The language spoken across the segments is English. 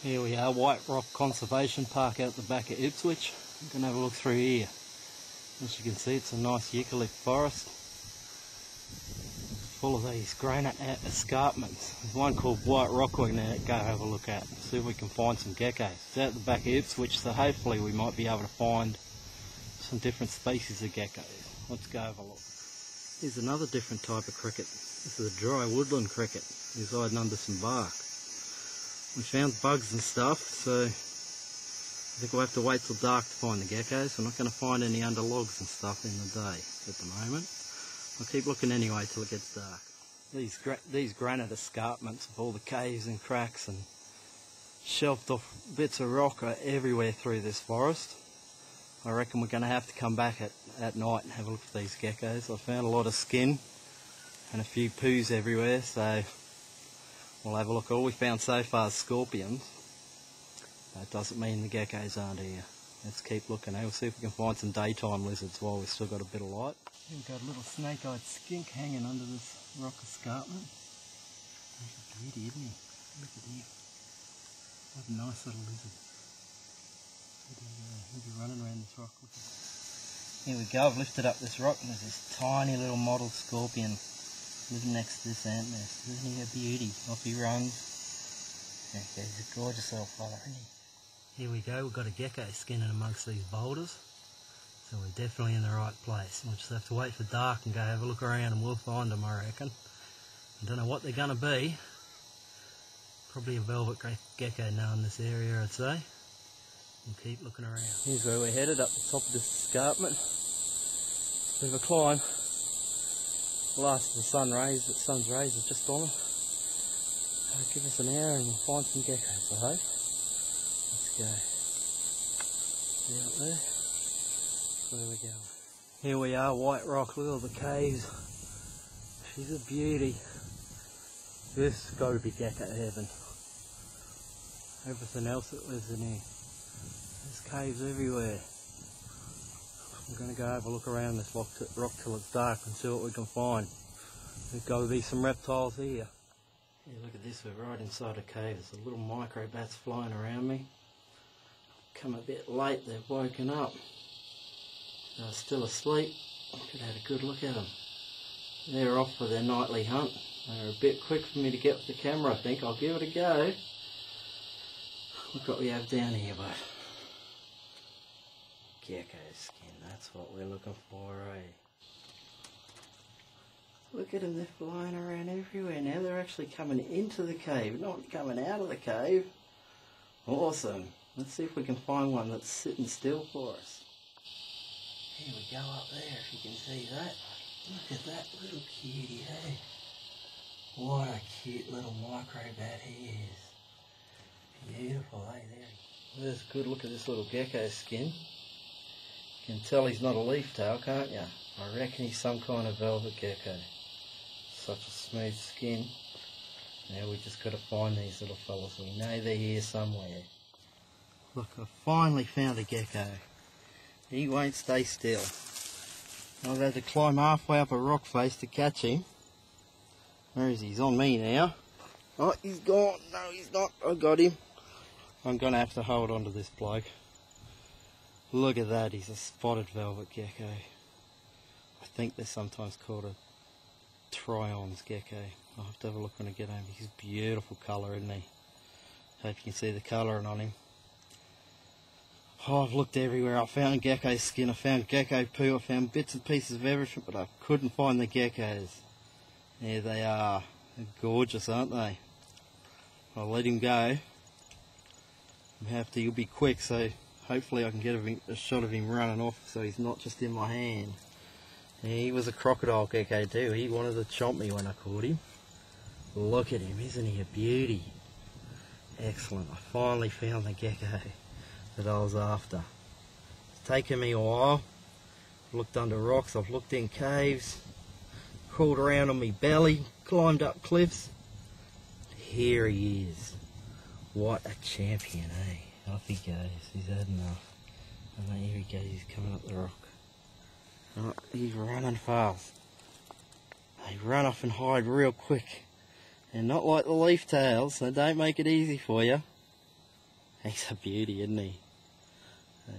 Here we are, White Rock Conservation Park out the back of Ipswich. Going to have a look through here. As you can see, it's a nice eucalypt forest. Full of these granite escarpments. There's one called White Rock we're going to go have a look at. See if we can find some geckos. It's out the back of Ipswich, so hopefully we might be able to find some different species of geckos. Let's go have a look. Here's another different type of cricket. This is a dry woodland cricket. He's hiding under some bark. We found bugs and stuff, so I think we'll have to wait till dark to find the geckos. We're not going to find any under logs and stuff in the day at the moment. I'll keep looking anyway till it gets dark. These gra these granite escarpments of all the caves and cracks and shelved off bits of rock are everywhere through this forest. I reckon we're going to have to come back at, at night and have a look at these geckos. I found a lot of skin and a few poos everywhere, so we'll have a look. All we found so far is scorpions. That doesn't mean the geckos aren't here. Let's keep looking. Eh? We'll see if we can find some daytime lizards while we've still got a bit of light. We've got a little snake-eyed skink hanging under this rock escarpment. He's a beauty, isn't he? Look at him. What a nice little lizard. He'll uh, be running around this rock. Here we go, I've lifted up this rock and there's this tiny little marbled scorpion next to this ant nest. Isn't he a beauty? Off he runs. Okay, he's a gorgeous little fella, isn't he? Here we go, we've got a gecko skinning amongst these boulders. So we're definitely in the right place. We'll just have to wait for dark and go have a look around and we'll find them, I reckon. I don't know what they're going to be. Probably a velvet gecko now in this area, I'd say. We'll keep looking around. Here's where we're headed, up the top of this escarpment. Bit of a climb. Last of the sun rays, the sun's rays are just on. Uh, give us an hour and we'll find some geckos, I hope. Let's go. Out there? We go. Here we are, White Rock, all the caves. She's a beauty. This has got to be gecko heaven. Everything else that lives in here. There's caves everywhere. I'm going to go have a look around this rock, rock till it's dark and see what we can find. There's got to be some reptiles here. Yeah, look at this, we're right inside a cave. There's a little microbats flying around me. Come a bit late, they've woken up. They're still asleep. I could have had a good look at them. They're off for their nightly hunt. They're a bit quick for me to get the camera, I think. I'll give it a go. Look what we have down here, but gecko skin, that's what we're looking for, eh? Look at them, they're flying around everywhere. Now they're actually coming into the cave, not coming out of the cave. Awesome. Let's see if we can find one that's sitting still for us. Here we go up there, if you can see that. Look at that little cutie, hey? What a cute little microbat he is. Beautiful, hey, there. There's a good look at this little gecko skin. Can tell he's not a leaf tail, can't you? I reckon he's some kind of velvet gecko. Such a smooth skin. Now we just got to find these little fellas. We know they're here somewhere. Look, I finally found a gecko. He won't stay still. I've had to climb halfway up a rock face to catch him. Where is he? He's on me now. Oh, he's gone. No, he's not. I got him. I'm going to have to hold on to this bloke. Look at that. He's a spotted velvet gecko. I think they're sometimes called a Tryon's gecko. I'll have to have a look when I get home. He's beautiful colour, isn't he? Hope you can see the colouring on him. Oh, I've looked everywhere. I found gecko skin, I found gecko poo, I found bits and pieces of everything, but I couldn't find the geckos. There they are. They're gorgeous, aren't they? I'll let him go. I have to, he'll be quick, so hopefully I can get a, shot of him running off so he's not just in my hand. He was a crocodile gecko too. He wanted to chomp me when I caught him. Look at him, isn't he a beauty? Excellent. I finally found the gecko that I was after. It's taken me a while. I've looked under rocks, I've looked in caves, crawled around on my belly, climbed up cliffs. Here he is. What a champion, eh? He goes. He's had enough. And then here he goes, he's coming up the rock. Oh, he's running fast. They run off and hide real quick. And not like the leaf tails, they don't make it easy for you. He's a beauty, isn't he?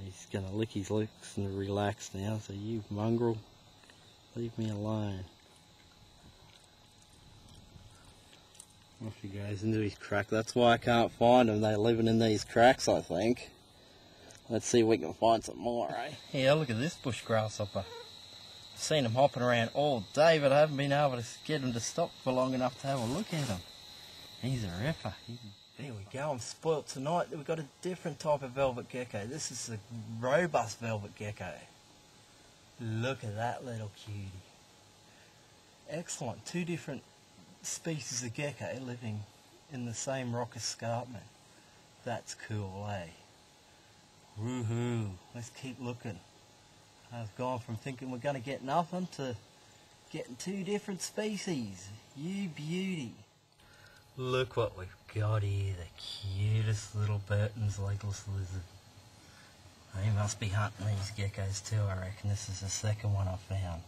He's to lick his lips and relax now, so you mongrel, leave me alone. Off he goes into his crack. That's why I can't find them. They're living in these cracks, I think. Let's see if we can find some more, eh? Yeah, look at this bush grasshopper. I've seen him hopping around all day, but I haven't been able to get him to stop for long enough to have a look at him. He's a ripper. There we go, I'm spoilt tonight. We've got a different type of velvet gecko. This is a robust velvet gecko. Look at that little cutie. Excellent. Two different species of gecko living in the same rock escarpment. That's cool, eh? Woohoo. Let's keep looking. I've gone from thinking we're going to get nothing to getting two different species. You beauty. Look what we've got here, the cutest little Burton's legless lizard. They must be hunting these geckos too, I reckon. This is the second one I've found.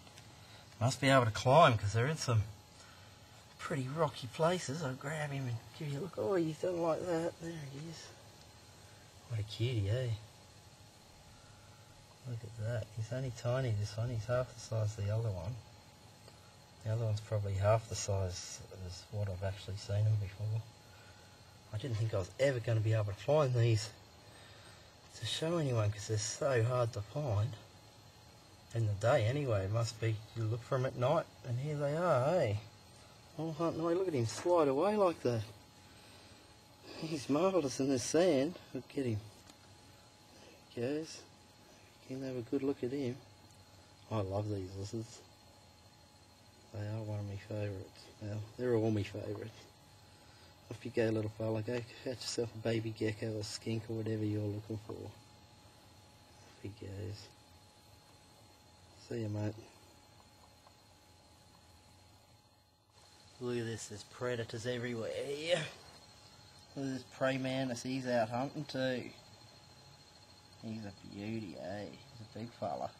Must be able to climb because they're in some pretty rocky places. I'll grab him and give you a look. Oh, he's done like that. There he is. What a cutie, eh? Look at that. He's only tiny, this one. He's half the size of the other one. The other one's probably half the size as what I've actually seen them before. I didn't think I was ever going to be able to find these to show anyone because they're so hard to find. In the day anyway, it must be, you look for them at night and here they are, hey. Oh, away, look at him slide away like that. He's marvellous in the sand. Look at him. There he goes. Can have a good look at him. I love these lizards. They are one of my favourites. Well, they're all my favourites. Off you go, a little fella. Go catch yourself a baby gecko or skink or whatever you're looking for. Off he goes. See you, mate. Look at this, there's predators everywhere here. Look at this prey mantis, he's out hunting too. He's a beauty, eh? He's a big fella.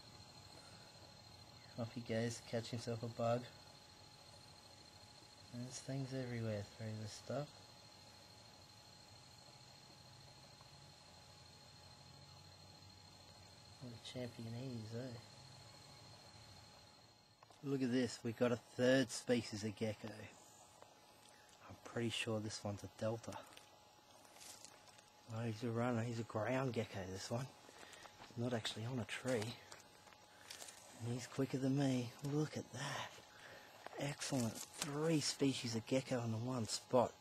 Off he goes, to catch himself a bug. There's things everywhere through this stuff. What a champion he is, eh? Look at this, we've got a third species of gecko. I'm pretty sure this one's a dtella. Oh, he's a runner, he's a ground gecko, this one. He's not actually on a tree. And he's quicker than me. Look at that excellent. Three species of gecko in the one spot.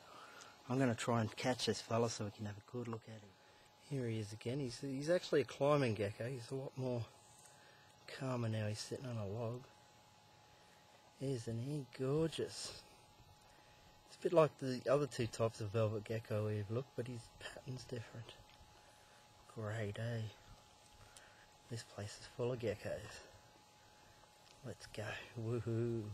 I'm going to try and catch this fella so we can have a good look at him. Here he is again. He's, he's actually a climbing gecko. He's a lot more calmer now. He's sitting on a log. Isn't he gorgeous? It's a bit like the other two types of velvet gecko we've looked, but his pattern's different. Great, eh? This place is full of geckos. Let's go. Woohoo.